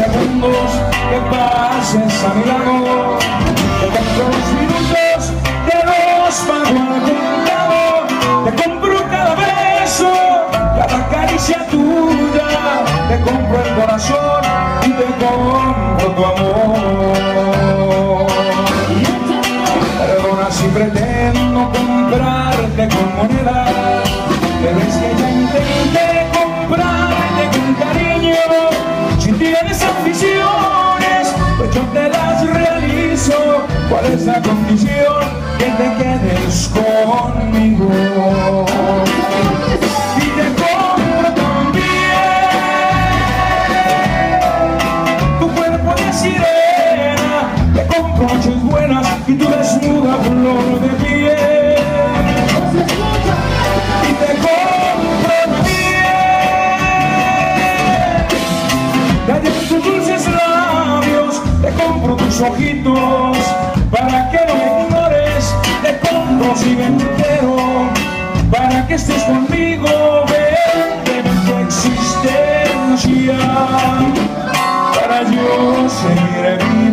segundos que pases a mi lado. Te compro los minutos, te los pago al contado. Te compro cada beso, cada caricia tuya. Te compro el corazón y te compro tu amor. Perdona si pretendo comprarte con moneda, pero es que ya intenté pues yo te las realizo. ¿Cuál es la condición? Que te quedes conmigo. Y te compro también tu cuerpo de sirena. Te compro noches buenas y tu desnuda flor de piel. Compro tus ojitos para que no me ignores, te compro si me entero para que estés conmigo, ven tu existencia para yo seguir vivo.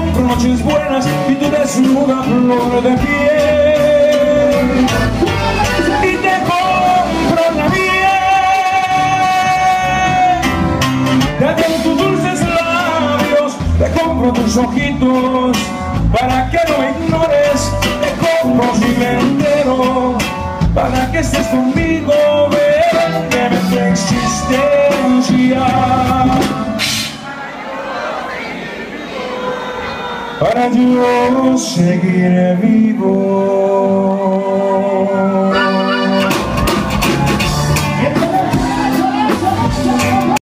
Compro noches buenas y tu desnuda flor de piel y te compro también te tus dulces labios te compro tus ojitos para que no ignores te compro si me entero para que estés conmigo, ven, tu existencia. Para yo seguir vivo.